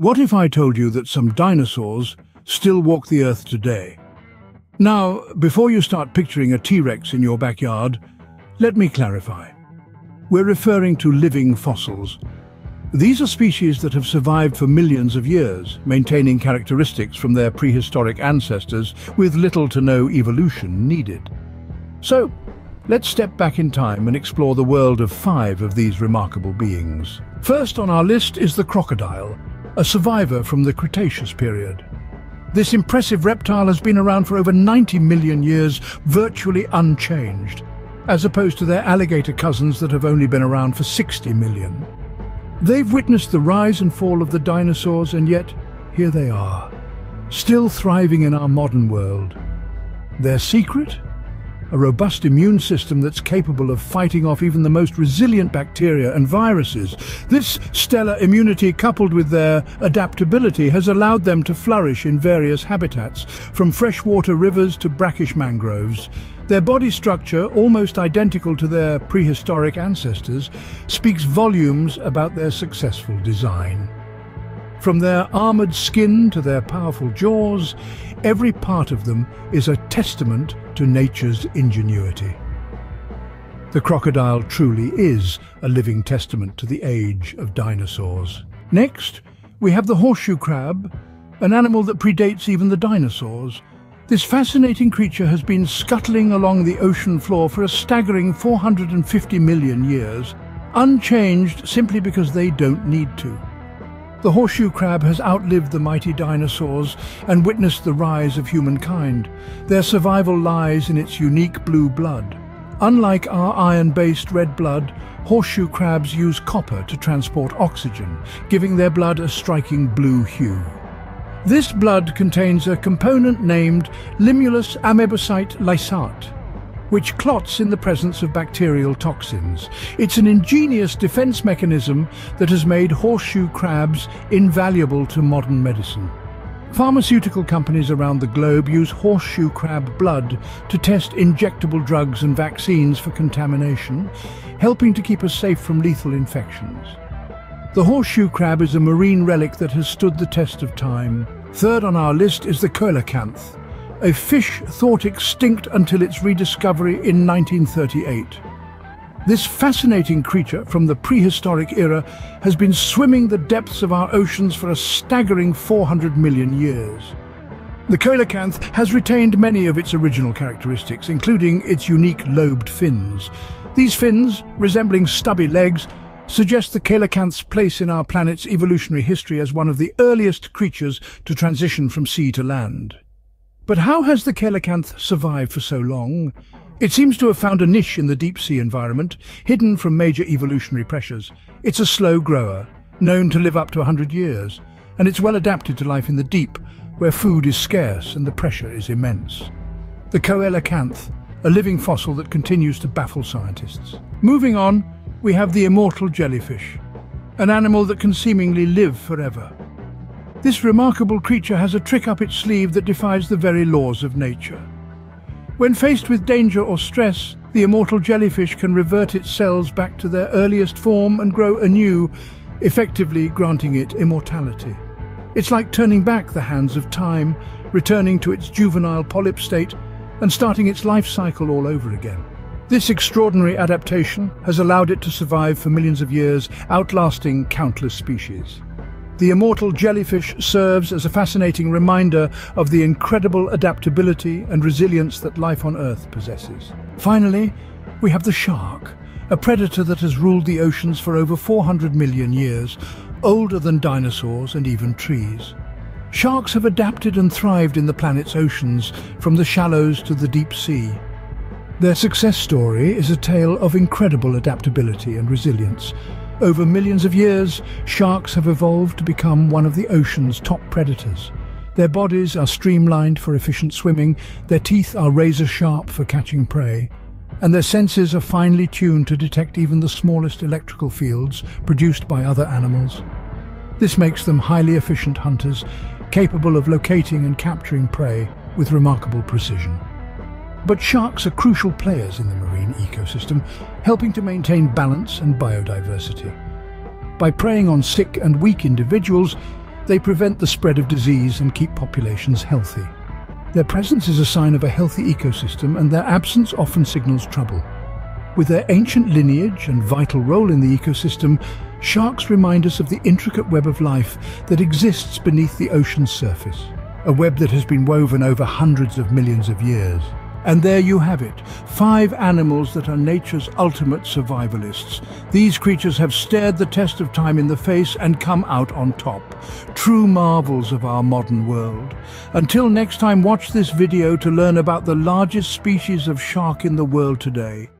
What if I told you that some dinosaurs still walk the earth today? Now, before you start picturing a T-Rex in your backyard, let me clarify. We're referring to living fossils. These are species that have survived for millions of years, maintaining characteristics from their prehistoric ancestors with little to no evolution needed. So, let's step back in time and explore the world of five of these remarkable beings. First on our list is the crocodile, a survivor from the Cretaceous period. This impressive reptile has been around for over 90 million years, virtually unchanged, as opposed to their alligator cousins that have only been around for 60 million. They've witnessed the rise and fall of the dinosaurs and yet, here they are, still thriving in our modern world. Their secret? A robust immune system that's capable of fighting off even the most resilient bacteria and viruses. This stellar immunity coupled with their adaptability has allowed them to flourish in various habitats, from freshwater rivers to brackish mangroves. Their body structure, almost identical to their prehistoric ancestors, speaks volumes about their successful design. From their armoured skin to their powerful jaws, every part of them is a testament to nature's ingenuity. The crocodile truly is a living testament to the age of dinosaurs. Next, we have the horseshoe crab, an animal that predates even the dinosaurs. This fascinating creature has been scuttling along the ocean floor for a staggering 450 million years, unchanged simply because they don't need to. The horseshoe crab has outlived the mighty dinosaurs and witnessed the rise of humankind. Their survival lies in its unique blue blood. Unlike our iron-based red blood, horseshoe crabs use copper to transport oxygen, giving their blood a striking blue hue. This blood contains a component named Limulus amebocyte lysate, which clots in the presence of bacterial toxins. It's an ingenious defense mechanism that has made horseshoe crabs invaluable to modern medicine. Pharmaceutical companies around the globe use horseshoe crab blood to test injectable drugs and vaccines for contamination, helping to keep us safe from lethal infections. The horseshoe crab is a marine relic that has stood the test of time. Third on our list is the coelacanth, a fish thought extinct until its rediscovery in 1938. This fascinating creature from the prehistoric era has been swimming the depths of our oceans for a staggering 400 million years. The coelacanth has retained many of its original characteristics, including its unique lobed fins. These fins, resembling stubby legs, suggest the coelacanth's place in our planet's evolutionary history as one of the earliest creatures to transition from sea to land. But how has the coelacanth survived for so long? It seems to have found a niche in the deep-sea environment, hidden from major evolutionary pressures. It's a slow grower, known to live up to 100 years, and it's well adapted to life in the deep, where food is scarce and the pressure is immense. The coelacanth, a living fossil that continues to baffle scientists. Moving on, we have the immortal jellyfish, an animal that can seemingly live forever. This remarkable creature has a trick up its sleeve that defies the very laws of nature. When faced with danger or stress, the immortal jellyfish can revert its cells back to their earliest form and grow anew, effectively granting it immortality. It's like turning back the hands of time, returning to its juvenile polyp state and starting its life cycle all over again. This extraordinary adaptation has allowed it to survive for millions of years, outlasting countless species. The immortal jellyfish serves as a fascinating reminder of the incredible adaptability and resilience that life on Earth possesses. Finally, we have the shark, a predator that has ruled the oceans for over 400 million years, older than dinosaurs and even trees. Sharks have adapted and thrived in the planet's oceans, from the shallows to the deep sea. Their success story is a tale of incredible adaptability and resilience, over millions of years, sharks have evolved to become one of the ocean's top predators. Their bodies are streamlined for efficient swimming, their teeth are razor-sharp for catching prey, and their senses are finely tuned to detect even the smallest electrical fields produced by other animals. This makes them highly efficient hunters, capable of locating and capturing prey with remarkable precision. But sharks are crucial players in the marine ecosystem, helping to maintain balance and biodiversity. By preying on sick and weak individuals, They prevent the spread of disease and keep populations healthy. Their presence is a sign of a healthy ecosystem and their absence often signals trouble. With their ancient lineage and vital role in the ecosystem, sharks remind us of the intricate web of life that exists beneath the ocean's surface, a web that has been woven over hundreds of millions of years. And there you have it, five animals that are nature's ultimate survivalists. These creatures have stared the test of time in the face and come out on top. True marvels of our modern world. Until next time, watch this video to learn about the largest species of shark in the world today.